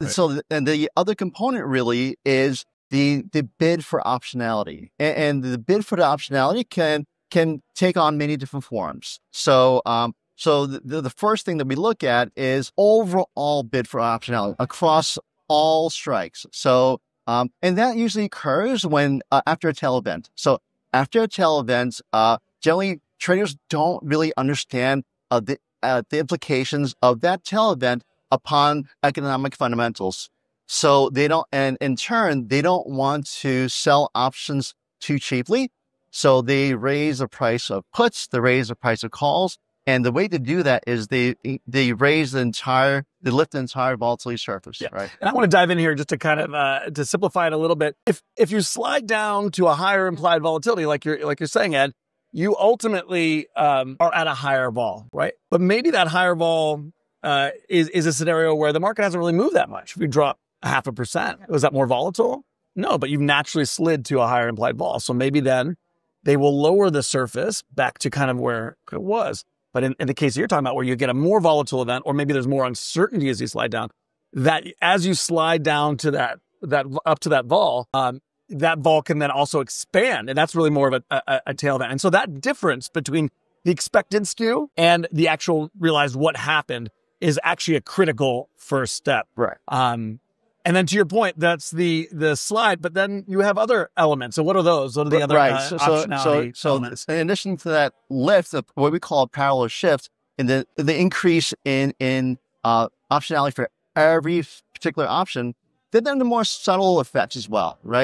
Right. So, and the other component really is the the bid for optionality, and, and the bid for the optionality can can take on many different forms. So, um, so the, the first thing that we look at is overall bid for optionality across all strikes. So, um, and that usually occurs when uh, after a tail event. So after a tail event, uh, generally traders don't really understand uh, the uh, the implications of that tail event upon economic fundamentals. So they don't, and in turn, they don't want to sell options too cheaply. So they raise the price of puts, they raise the price of calls. And the way to do that is they they raise the entire, they lift the entire volatility surface, yeah. right? And I want to dive in here just to kind of uh, to simplify it a little bit. If if you slide down to a higher implied volatility, like you're like you're saying, Ed, you ultimately um, are at a higher vol, right? But maybe that higher vol uh, is is a scenario where the market hasn't really moved that much. If you drop a half a percent, was that more volatile? No, but you've naturally slid to a higher implied vol. So maybe then they will lower the surface back to kind of where it was. But in, in the case you're talking about, where you get a more volatile event, or maybe there's more uncertainty as you slide down, that as you slide down to that that up to that vol, um, that vol can then also expand, and that's really more of a, a, a tail event. And so that difference between the expected skew and the actual realized what happened is actually a critical first step. Right. Um, and then to your point, that's the the slide, but then you have other elements. So what are those? What are the other right? Uh, so, so, so, in addition to that lift, of what we call a parallel shift, and the the increase in in uh, optionality for every particular option, then there are the more subtle effects as well, right?